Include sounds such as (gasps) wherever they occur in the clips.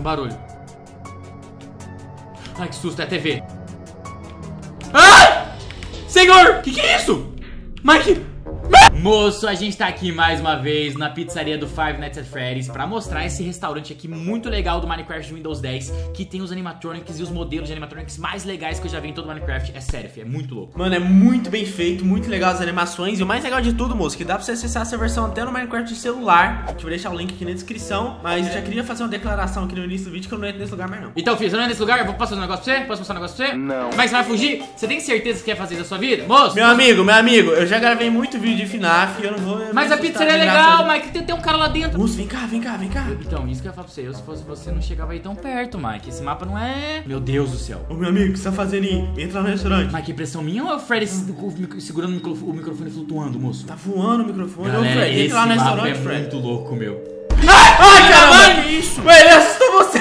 um barulho. Ai, que susto, é a TV. Ah! Senhor, que que é isso? Mike, Moço, a gente tá aqui mais uma vez na pizzaria do Five Nights at Freddy's pra mostrar esse restaurante aqui muito legal do Minecraft de Windows 10 que tem os animatronics e os modelos de animatronics mais legais que eu já vi em todo o Minecraft. É sério, filho, é muito louco. Mano, é muito bem feito, muito legal as animações e o mais legal de tudo, moço, que dá pra você acessar essa versão até no Minecraft de celular. Eu vou deixar o link aqui na descrição, mas eu já queria fazer uma declaração aqui no início do vídeo que eu não entro nesse lugar mais não. Então, filho, você não é nesse lugar? Eu vou passar um negócio pra você? Posso passar um negócio pra você? Não. Mas você vai fugir? Você tem certeza que quer fazer da sua vida? Moço! Meu amigo, meu amigo, eu já gravei muito vídeo de FNAF e eu não vou... eu Mas a pizzaria é estar legal. Mike. Tem, tem um cara lá dentro. Moço, vem cá, vem cá, vem cá. Então, isso que eu ia falar pra você. Eu, se fosse você, não chegava aí tão perto, Mike. Esse mapa não é. Meu Deus do céu. Ô, meu amigo, o que você tá fazendo aí? Entra no restaurante. Mike, impressão minha ou é o Fred segurando o micro- o microfone flutuando, moço? Tá voando o microfone. Ô, Galera, Fred, esse entra lá no mapa restaurante, é Fred. muito louco, meu. Ai, caramba, que isso? Ué, ele assustou você.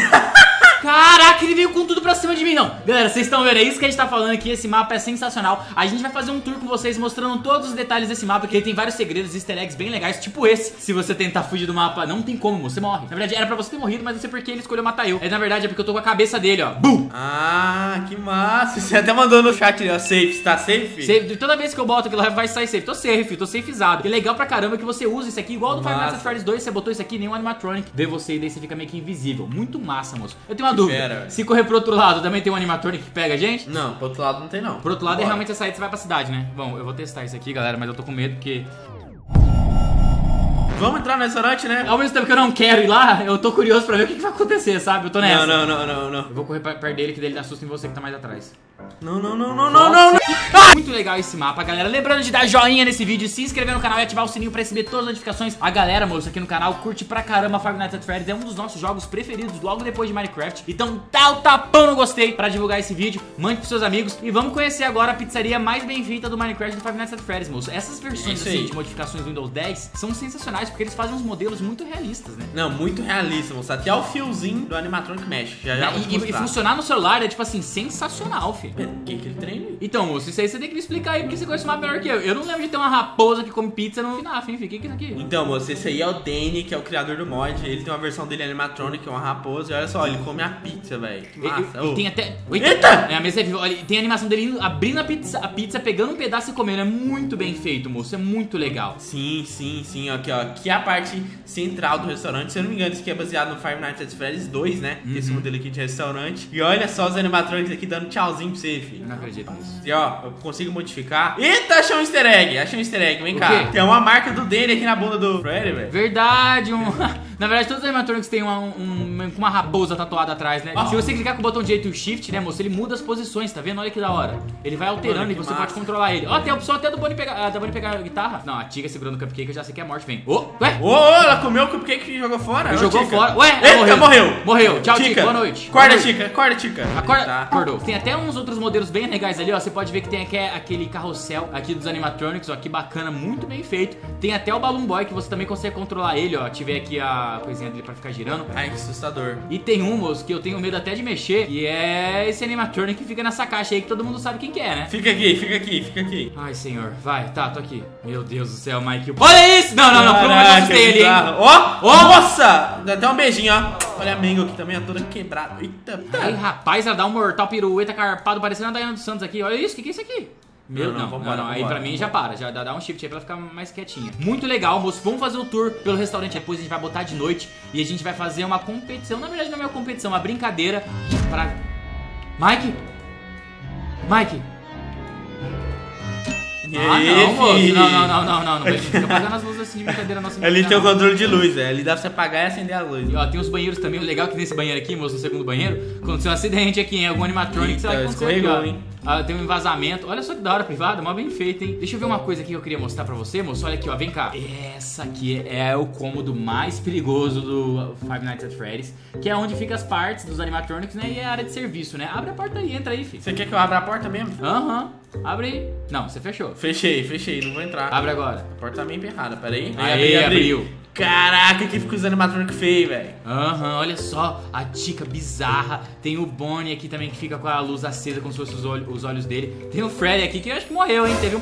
Caraca, ele veio com tudo pra cima de mim, não. Galera, vocês estão vendo? É isso que a gente tá falando aqui. Esse mapa é sensacional. A gente vai fazer um tour com vocês mostrando todos os detalhes desse mapa, que ele tem vários segredos e easter eggs bem legais, tipo esse. Se você tentar fugir do mapa, não tem como, você morre. Na verdade, era pra você ter morrido, mas não sei porque ele escolheu matar eu. É, na verdade, é porque eu tô com a cabeça dele, ó. Bum! Ah, que massa. Você até mandou no chat ali, ó, safe. Você tá safe? Safe, toda vez que eu boto aquilo lá vai sair safe. Tô safe, tô safezado. E legal pra caramba que você usa isso aqui, igual do Five Nights at Massa. Freddy's 2, você botou isso aqui, nenhum animatronic vê você e daí você fica meio que invisível. Muito massa, moço. Eu tenho uma dúvida. fera. Se correr pro outro lado, também tem um animatronic que pega a gente? Não, pro outro lado não tem não. Pro outro lado é Bora. realmente a saída você vai pra cidade, né? Bom, eu vou testar isso aqui, galera, mas eu tô com medo porque. Vamos entrar no restaurante, né? Ao mesmo tempo que eu não quero ir lá, eu tô curioso pra ver o que, que vai acontecer, sabe? Eu tô nessa. Não, não, não, não, não. Eu vou correr pra- perto dele que dele dá susto em você que tá mais atrás. Não, não, não, não, não, não, não. (laughs) Muito legal esse mapa, galera. Lembrando de dar joinha nesse vídeo, se inscrever no canal e ativar o sininho pra receber todas as notificações. A galera, moço, aqui no canal curte pra caramba Five Nights at Freddy's. É um dos nossos jogos preferidos logo depois de Minecraft. Então dá o tapão no gostei pra divulgar esse vídeo. Mande pros seus amigos. E vamos conhecer agora a pizzaria mais bem feita do Minecraft do Five Nights at Freddy's, moço. Essas versões Isso assim, de modificações do Windows 10 são sensacionais porque eles fazem uns modelos muito realistas, né? Não, muito realista, moço. Até o fiozinho do animatronic mexe. Já já te E, e- e funcionar no celular é tipo assim, sensacional, filho. O que que ele treina? Então, moço, isso aí você tem que me explicar aí, porque você conhece mapa melhor que eu. Eu não lembro de ter uma raposa que come pizza no FNAF, enfim. O que que é isso aqui? Então, moço, esse aí é o Danny, que é o criador do mod. Ele tem uma versão dele animatronic, que é uma raposa. E olha só, ele come a pizza, velho. Que massa. e- Ô. tem até. Eita! Eita! É, a mesa é viva. Olha, tem a animação dele indo- abrindo a pizza, a pizza, pegando um pedaço e comendo. É muito bem feito, moço. É muito legal. Sim, sim, sim. Aqui, ó. Aqui é a parte central do restaurante. Se eu não me engano, isso aqui é baseado no Five Nights at Freddy's 2, né? Uhum. Esse modelo aqui de restaurante. E olha só os animatronics aqui dando tchauzinho pra você, filho. Não acredito nisso. E ó, eu consigo modificar. Eita, achei um easter egg. Achei um easter egg. Vem O cá. quê? Tem uma marca do Danny aqui na bunda do Freddy, velho. Verdade, um... (laughs) Na verdade, todos os animatronics têm uma, um- uma raposa tatuada atrás, né? Ah. Se você clicar com o botão direito e o shift, né, moço, ele muda as posições, tá vendo? Olha que da hora. Ele vai alterando Mano, e você massa. pode controlar ele. Ó, tem a opção até do Bonnie pegar, ah, da Bonnie pegar a guitarra. Não, a Tiga segurando o cupcake, eu já sei que é morte, vem. Ô, ué? Ô, ô, ela comeu o cupcake e jogou fora? Jogou Tica. fora. Ué, Eita, morreu. morreu. Morreu. Tchau, Tica. Boa noite. Acorda. Tica. Acorda, Tica. Acorda, Tá. acordou. Tem até uns outros modelos bem legais ali, ó. Você pode ver que tem aqui, aquele carrossel aqui dos animatronics, ó. Que bacana, muito bem feito. Tem até o Balloon Boy que você também consegue controlar ele, ó. Tiver aqui a coisinha dele pra ficar girando. Ai, que assustador. E tem um, moço, que eu tenho medo até de mexer, que é esse animatronic que fica nessa caixa aí que todo mundo sabe quem que é, né? Fica aqui, fica aqui, fica aqui. Ai, senhor. Vai, tá, tô aqui. Meu Deus do céu, Mike. Olha isso! Não, não, não. Pelo menos assustei hein? bizarro. Ó, Ó. nossa! Dá até um beijinho, ó. Olha a Mango aqui também, ó, toda quebrada. Eita, Ai, rapaz, ela dá um mortal pirueta carpado parecendo a Dayana dos Santos aqui. Olha isso, o que, que é isso aqui? Meu, Não, não, não, não, Aí pra mim já para, já dá, dá um shift aí pra ela ficar mais quietinha. Muito legal, moço. Vamos fazer o tour pelo restaurante. Depois a gente vai botar de noite e a gente vai fazer uma competição. Na verdade, não é uma competição, é uma brincadeira pra. Mike? Mike? Ah, não, moço. Não, não, não, não, não. Não apagando as luzes assim de brincadeira nossa. Ali tem o controle de luz, velho. Ali dá pra você apagar e acender a luz. E ó, tem os banheiros também. O legal é que nesse banheiro aqui, moço, no segundo banheiro, aconteceu um acidente aqui, em algum animatronic, sei lá que aconteceu escorregou, hein? Ah, tem um vazamento. Olha só que da hora privada, mó bem feito, hein? Deixa eu ver uma coisa aqui que eu queria mostrar pra você, moço. Olha aqui, ó, vem cá. Essa aqui é o cômodo mais perigoso do Five Nights at Freddy's, que é onde fica as partes dos animatronics, né? E é a área de serviço, né? Abre a porta aí, entra aí, filho. Você quer que eu abra a porta mesmo? Aham. Abre aí. Não, você fechou. Fechei, fechei, não vou entrar. Abre agora. A porta tá meio emperrada, peraí. Aê, abriu. Caraca, que fica os animatronic feio, velho. Aham, olha só, a Tica bizarra. Tem o Bonnie aqui também que fica com a luz acesa como se fossem os, olhos- os olhos dele. Tem o Freddy aqui que eu acho que morreu, hein? Teve um.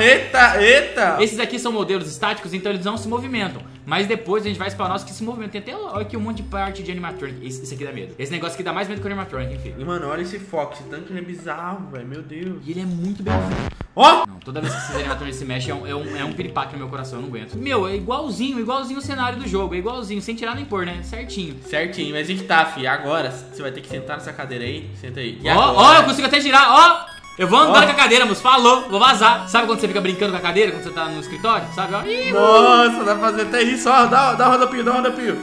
Eita, eita. Esses aqui são modelos estáticos, então eles não se movimentam. Mas depois a gente vai spawnar os que se movimentam. Tem até olha aqui um monte de parte de animatronic. Esse, esse aqui dá medo. Esse negócio aqui dá mais medo que o animatronic, enfim. E, mano, olha esse Fox. Esse tanque ele é bizarro, velho. Meu Deus. E ele é muito bem feito. Ó! Não, toda vez que esses animatronics se mexem é um, é, um, é um piripaque no meu coração, eu não aguento. Meu, é igualzinho, igualzinho o cenário do jogo. É igualzinho, sem tirar nem pôr, né? Certinho. Certinho, mas e que tá, fi? Agora você vai ter que sentar nessa cadeira aí. Senta aí. E Ó, agora? ó, eu consigo até girar, ó! Eu vou andando Ó. com a cadeira, moço. Falou, vou vazar. Sabe quando você fica brincando com a cadeira, quando você tá no escritório? Sabe? Ó, Ih, Nossa, dá pra fazer até isso. Ó, dá, dá rodopio, dá um rodopio.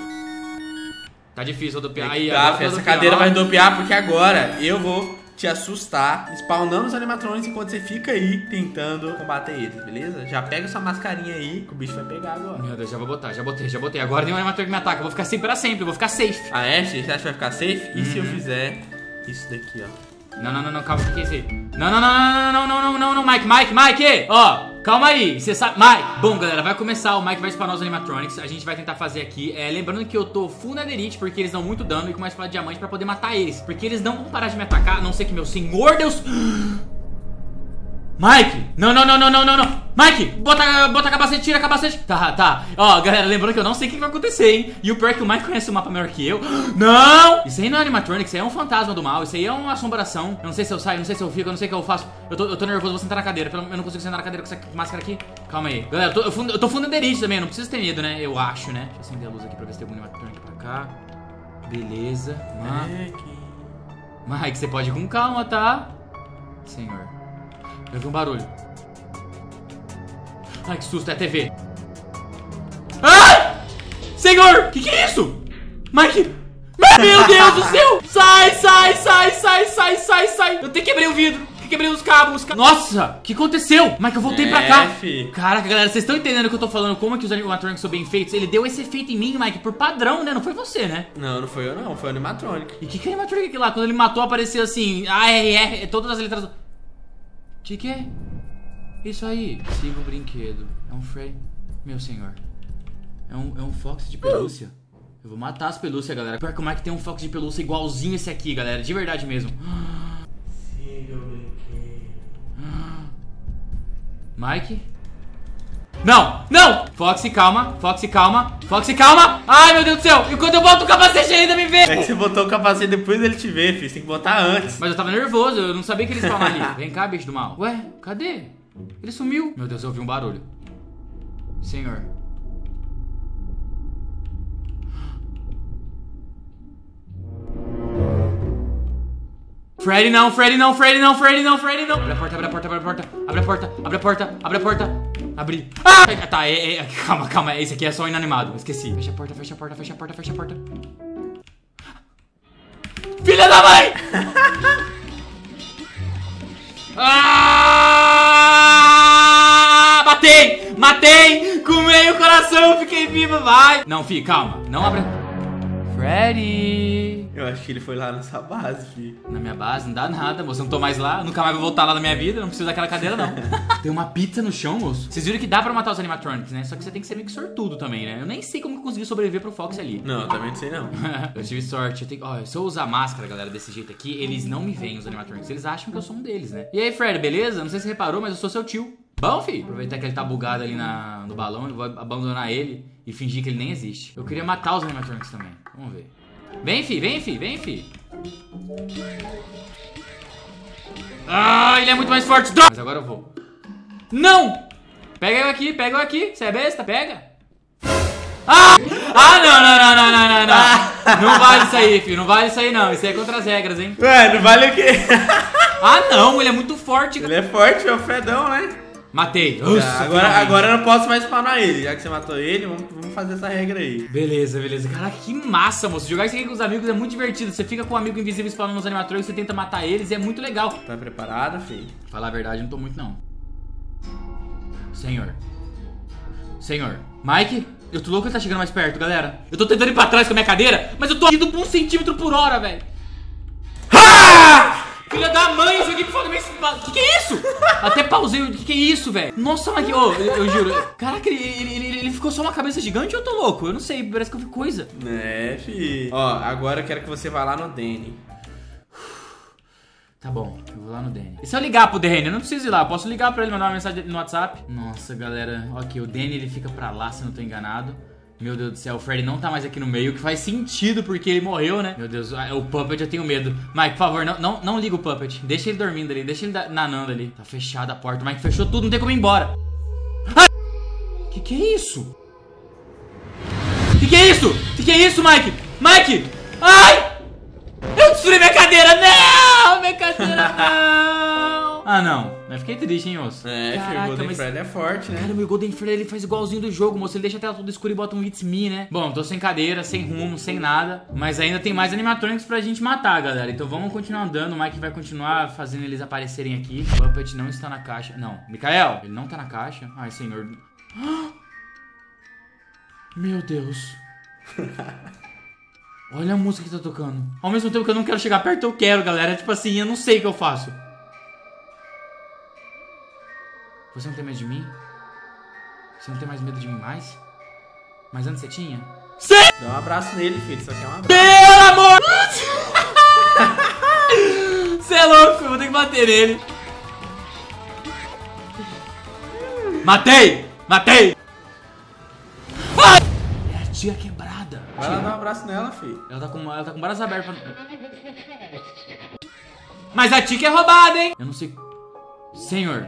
Tá difícil rodopiar. Aí, tá, essa cadeira vai rodopiar porque agora eu vou te assustar, spawnando os animatronics enquanto você fica aí tentando combater eles, beleza? Já pega sua mascarinha aí, que o bicho vai pegar agora. Meu Deus, já vou botar, já botei, já botei. Agora um animatrônico que me ataca. Eu vou ficar sempre pra sempre, eu vou ficar safe. A Ash, você acha que vai ficar safe? E se eu Uhum. fizer isso daqui, ó? Não, não, não, não, calma, o que é isso aí? Não, não, não, não, não, não, não, não, não, Mike, Mike, Mike! Ó, calma aí, você sabe. Mike! Bom, galera, vai começar, o Mike vai spawnar os animatronics, a gente vai tentar fazer aqui. É, lembrando que eu tô full netherite, porque eles dão muito dano e com uma espada de diamante pra poder matar eles. Porque eles não vão parar de me atacar, a não ser que meu senhor Deus. Mike! Não, não, não, não, não, não, não! Mike! Bota, bota capacete, tira capacete! Tá, tá. Ó, galera, lembrando que eu não sei o que vai acontecer, hein? E o pior é que o Mike conhece o mapa melhor que eu. (gasps) Não! Isso aí não é animatronic, isso aí é um fantasma do mal, isso aí é uma assombração. Eu não sei se eu saio, não sei se eu fico, eu não sei o que eu faço. Eu tô, eu tô nervoso, vou sentar na cadeira. Eu não consigo sentar na cadeira com essa máscara aqui. Calma aí. Galera, eu tô, eu fundo, eu tô fundo enderite também, eu não preciso ter medo, né? Eu acho, né? Deixa eu acender a luz aqui pra ver se tem algum animatronic pra cá. Beleza. Que... Mike, você pode ir com calma, tá? Senhor. Eu vi um barulho. Ai, que susto, é a TV. Ah! Senhor! Que que é isso? Mike! Meu Deus do céu! Sai, sai, sai, sai, sai, sai, sai! Eu até quebrei o vidro! Quebrei os cabos! os ca- Nossa! O que aconteceu? Mike, eu voltei pra cá! É, fi. Caraca, galera, vocês estão entendendo o que eu tô falando? Como é que os animatronics são bem feitos? Ele deu esse efeito em mim, Mike, por padrão, né? Não foi você, né? Não, não foi eu não, foi o animatronic. E o que, que é animatronic aqui lá? Quando ele matou, apareceu assim, ARR, todas as letras. Que é? Isso aí. Siga o brinquedo. É um Frey. Meu senhor. É um, é um Fox de pelúcia. Eu vou matar as pelúcias, galera. Pior que o Mike tem um Fox de pelúcia igualzinho esse aqui, galera. De verdade mesmo. Siga o brinquedo. Mike? Não! Não! Foxy, calma. Foxy, calma. Foxy, calma. Ai, meu Deus do céu. E quando eu boto o capacete, ele ainda me vê. É que você botou o capacete depois dele te ver, filho. Você tem que botar antes. Mas eu tava nervoso, eu não sabia que ele spawnar ali. Vem cá, bicho do mal. Ué, cadê? Ele sumiu. Meu Deus, eu ouvi um barulho. Senhor. Freddy não, Freddy não, Freddy não, Freddy não, Freddy não. Abre a porta, abre a porta, abre a porta, abre a porta, abre a porta, abre a porta. Abri. Ah! Tá, é, é, (laughs) calma, calma, esse aqui é só inanimado, esqueci. Fecha a porta, fecha a porta, fecha a porta, fecha a porta. (gasps) Filha da mãe! (laughs) Ah! Matei! Matei! Com meio coração, fiquei vivo, vai! Não, fi, calma. Não abre. Freddy! Eu acho que ele foi lá nessa base, filho. Na minha base, não dá nada, moço. Eu não tô mais lá, nunca mais vou voltar lá na minha vida, não preciso daquela cadeira, não. (laughs) tem uma pizza no chão, moço. Vocês viram que dá pra matar os animatronics, né? Só que você tem que ser meio que sortudo também, né? Eu nem sei como que eu consegui sobreviver pro Fox ali. Não, eu também não sei não. (laughs) eu tive sorte. Eu tenho... Ó, se eu usar máscara, galera, desse jeito aqui, eles não me veem, os animatronics. Eles acham que eu sou um deles, né? E aí, Fred, beleza? Não sei se você reparou, mas eu sou seu tio. Bom, fi, aproveitar que ele tá bugado ali na, no balão, eu vou abandonar ele e fingir que ele nem existe. Eu queria matar os animatronics também. Vamos ver. Vem, fi, vem, fi, vem, fi. Ah, ele é muito mais forte. Droga! Mas agora eu vou. Não! Pega eu aqui, pega eu aqui. Você é besta? Pega. Ah! Ah, não, não, não, não, não, não, não. Não vale isso aí, filho. Não vale isso aí, não. Isso aí é contra as regras, hein? Ué, não vale o quê? Ah, não. Ele é muito forte. ele é forte, é o Fredão, né? Matei. Nossa, agora, finalmente. agora eu não posso mais spawnar ele. Já que você matou ele, vamos, vamos fazer essa regra aí. Beleza, beleza. Cara, que massa, moço. Jogar isso aqui com os amigos é muito divertido. Você fica com um amigo invisível spawnando nos animatrônicos, você tenta matar eles e é muito legal. Tá preparado, filho? Falar a verdade, não tô muito, não. Senhor. Senhor. Mike, eu tô louco que ele tá chegando mais perto, galera. Eu tô tentando ir pra trás com a minha cadeira, mas eu tô indo por um centímetro por hora, velho. Ah! Filha da mãe, por fora do meu... Que que é isso? Até pausei, o que que é isso, velho? Nossa, Mike, ô, eu, eu juro. Caraca, ele, ele, ele- ficou só uma cabeça gigante ou eu tô louco? Eu não sei, parece que eu vi coisa. É, filho. Ó, agora eu quero que você vá lá no Danny. Tá bom, eu vou lá no Danny. E se eu ligar pro Danny? Eu não preciso ir lá, eu posso ligar pra ele, mandar uma mensagem no WhatsApp? Nossa, galera, aqui, o Danny ele fica pra lá, se eu não tô enganado. Meu Deus do céu, o Freddy não tá mais aqui no meio, que faz sentido porque ele morreu, né? Meu Deus, ah, o Puppet eu tenho medo. Mike, por favor, não, não, não liga o Puppet. Deixa ele dormindo ali, deixa ele nanando ali. Tá fechada a porta, o Mike fechou tudo, não tem como ir embora. Ai! Que que é isso? Que que é isso? Que que é isso, Mike? Mike! Ai! Eu destruí minha cadeira! Não! Minha cadeira não! Ah, não. Eu fiquei triste, hein, osso? É, o Golden mas- Freddy é forte, né? Cara, meu Golden Freddy ele faz igualzinho do jogo, moço. Ele deixa a tela toda escura e bota um It's Me, né? Bom, tô sem cadeira, sem rumo, sem nada. Mas ainda tem mais animatronics pra gente matar, galera. Então vamos continuar andando. O Mike vai continuar fazendo eles aparecerem aqui. O Puppet não está na caixa. Não. Mikael, ele não tá na caixa. Ai, senhor. (gasps) Meu Deus. (laughs) Olha a música que tá tocando. Ao mesmo tempo que eu não quero chegar perto, eu quero, galera. Tipo assim, eu não sei o que eu faço. Você não tem medo de mim? Você não tem mais medo de mim mais? Mas antes você tinha? Sim! Dá um abraço nele, filho. Só quer um abraço. Pelo amor! (laughs) Você é louco, eu vou ter que bater nele. Matei! Matei! Ai! É a tia quebrada. Vai lá dar um abraço nela, filho. Ela tá com, ela tá com o braço aberto pra... Mas a tica é roubada, hein? Eu não sei... Senhor,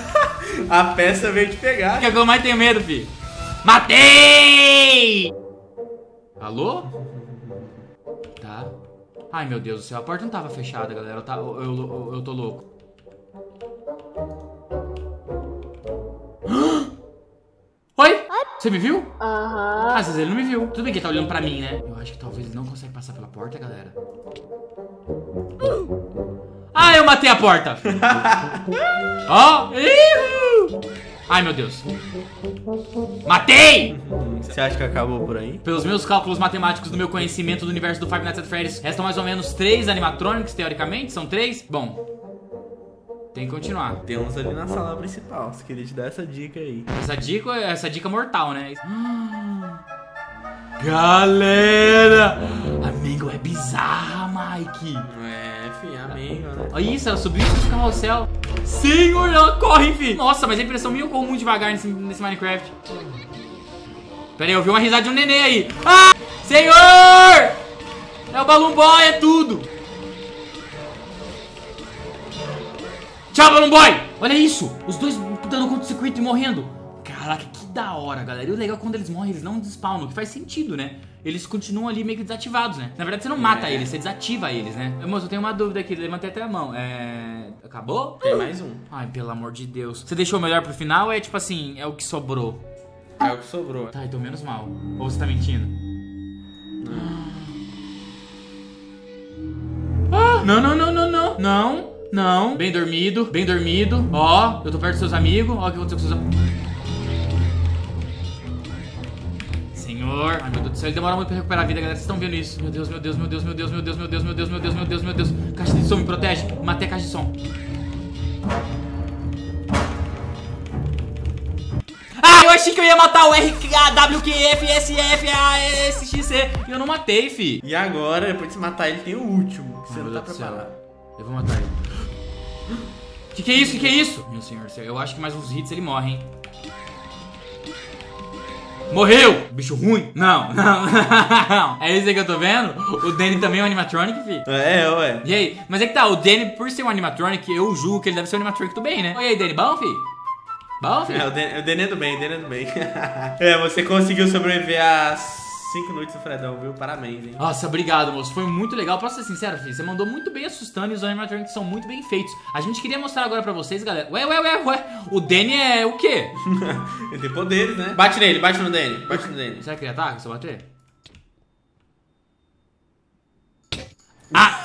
A peça veio te pegar. que é que eu mais tenho medo, filho? Matei! Alô? Tá. Ai, meu Deus do céu, a porta não tava fechada, galera. Eu, tá, eu, eu, eu tô louco. (gasps) Oi? Você me viu? Aham. Ah, às vezes ele não me viu. Tudo bem que ele tá olhando pra mim, né? Eu acho que talvez ele não consegue passar pela porta, galera. (gasps) Ah, eu matei a porta! (laughs) Ó! Ihu! Ai, meu Deus. Matei! Você acha que acabou por aí? Pelos meus cálculos matemáticos do meu conhecimento do universo do Five Nights at Freddy's, restam mais ou menos três animatronics, teoricamente. São três? Bom, tem que continuar. Tem uns ali na sala principal. Você queria te dar essa dica aí. Essa dica, essa dica mortal, né? (gasps) Galera! A Mango é bizarra, Mike! É, filho, amigo, né? Olha isso, ela subiu isso no carrossel. Senhor, ela corre, filho! Nossa, mas a impressão minha corro muito devagar nesse, nesse Minecraft. Pera aí, eu vi uma risada de um neném aí. Ah! Senhor! É o Balloon Boy, é tudo! Tchau, Balloon Boy! Olha isso! Os dois dando curto-circuito e morrendo. Caraca, que da hora, galera. E o legal é quando eles morrem, eles não despawnam, que faz sentido, né? Eles continuam ali meio que desativados, né? Na verdade, você não mata É. eles, você desativa eles, né? Moço, eu tenho uma dúvida aqui, levantei até a mão. É. Acabou? Tem mais um. Ai, pelo amor de Deus. Você deixou o melhor pro final ou é tipo assim, é o que sobrou? É o que sobrou. Tá, então menos mal. Ou você tá mentindo? Ah, não, não, não, não, não. Não, não. Bem dormido, bem dormido. Ó, eu tô perto dos seus amigos. Ó, o que aconteceu com seus amigos. Senhor. Ai, meu Deus do céu, ele demora muito pra recuperar a vida, galera. Vocês estão vendo isso? Meu Deus, meu Deus, meu Deus, meu Deus, meu Deus, meu Deus, meu Deus, meu Deus, meu Deus, meu Deus. Caixa de som me protege. Matei a caixa de som. Ah, eu achei que eu ia matar o RKWQFSFASXC e eu não matei, fi. E agora, depois de se matar ele, tem o último. Que você não tá preparado. Eu vou matar ele. (gasps) Que que é isso? Que que é isso? Meu senhor, eu acho que mais uns hits ele morre, hein? Morreu! Bicho ruim? Não, (laughs) não, não. É isso aí que eu tô vendo? O Danny também é um animatronic, fi? É, ué. E aí? Mas é que tá, o Danny, por ser um animatronic, eu julgo que ele deve ser um animatronic do bem, né? E aí, Danny, bom, fi? Bom, fi? É, o o Denê do bem, o Denê do bem. (laughs) é, você conseguiu sobreviver a 5 noites do Fredão, viu? Parabéns, hein? Nossa, obrigado, moço. Foi muito legal. Posso ser sincero, filho? Você mandou muito bem assustando e os animatronics são muito bem feitos. A gente queria mostrar agora pra vocês, galera. Ué, ué, ué, ué. O Danny é o quê? (laughs) ele tem poderes, né? Bate nele, bate no Danny, bate no Danny. Será que ele ataca se eu bater? Ah!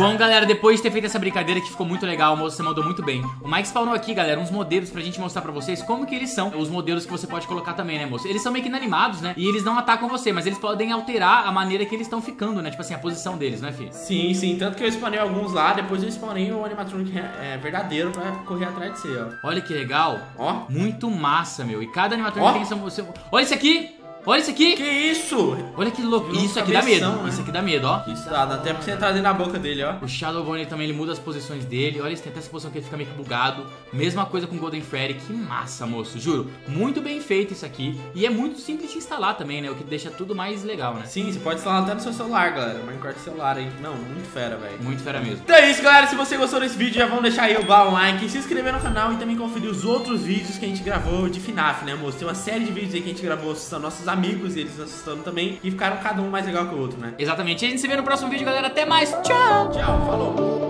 Bom, galera, depois de ter feito essa brincadeira que ficou muito legal, você mandou muito bem. O Mike spawnou aqui, galera, uns modelos pra gente mostrar pra vocês como que eles são. Os modelos que você pode colocar também, né, moço? Eles são meio que inanimados, né? E eles não atacam você, mas eles podem alterar a maneira que eles estão ficando, né? Tipo assim, a posição deles, né, filho? Sim, sim. Tanto que eu spawnei alguns lá, depois eu spawnei o animatronic é, verdadeiro pra correr atrás de você, ó. Olha que legal. Ó. Muito massa, meu. E cada animatronic Ó. tem seu... Olha esse aqui! Olha isso aqui! Que isso? Olha que louco. Isso aqui dá medo. né? Isso aqui dá medo, ó. Isso dá, dá até pra você entrar dentro da boca dele, ó. O Shadowbone também ele muda as posições dele. Olha, tem até essa posição que ele fica meio que bugado. Mesma coisa com o Golden Freddy. Que massa, moço. Juro. Muito bem feito isso aqui. E é muito simples de instalar também, né? O que deixa tudo mais legal, né? Sim, você pode instalar até no seu celular, galera. Minecraft celular aí. Não, muito fera, velho. Muito fera mesmo. Então é isso, galera. Se você gostou desse vídeo, já vão deixar aí o bala like, se inscrever no canal e também conferir os outros vídeos que a gente gravou de FNAF, né, moço? Tem uma série de vídeos aí que a gente gravou assustando nossos amigos e eles assustando também. E ficaram cada um mais legal que o outro, né? Exatamente. E a gente se vê no próximo vídeo, galera. Até mais. Tchau! Tchau, falou!